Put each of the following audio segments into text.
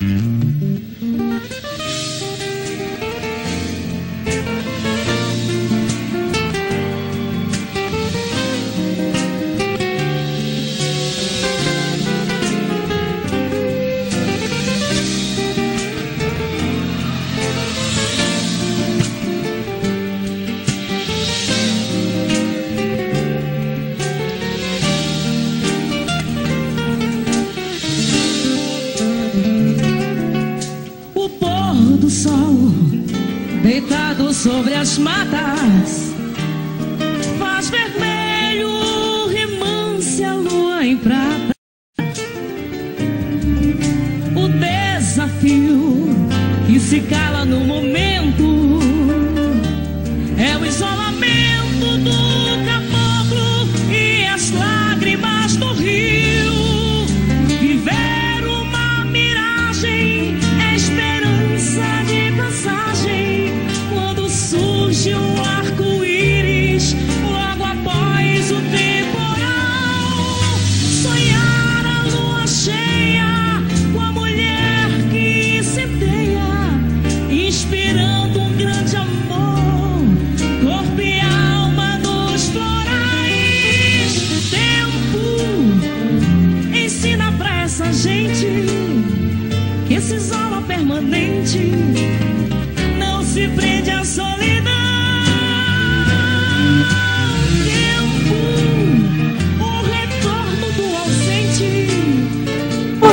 Mm-hmm. Sobre as matas faz vermelho remance a lua em prata. O desafio que se cala no momento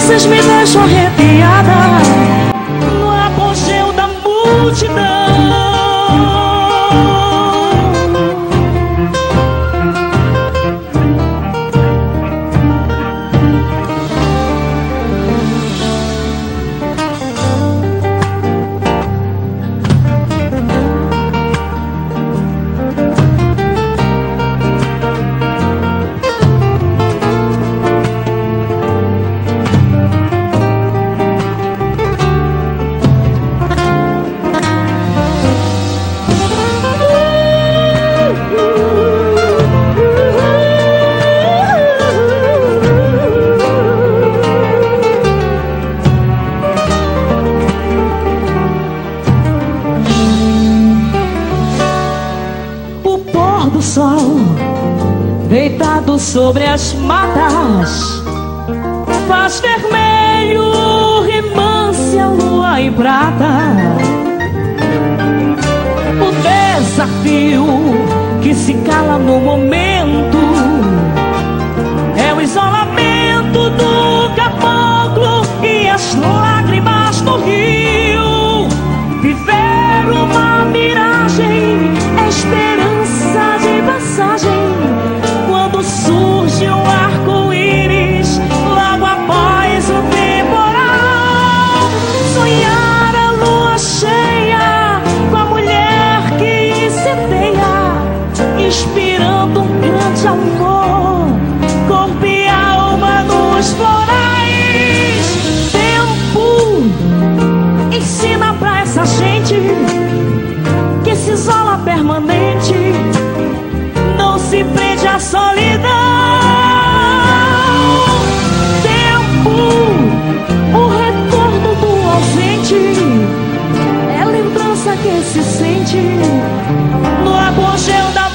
Vocês me deixam arrepiada multidão. O sol deitado sobre as matas faz vermelho remance a lua em prata. O desafio que se cala no momento nos florais. Tempo ensina pra essa gente que se isola permanente não se prende à solidão. Tempo, o retorno do ausente é lembrança que se sente no apogeu da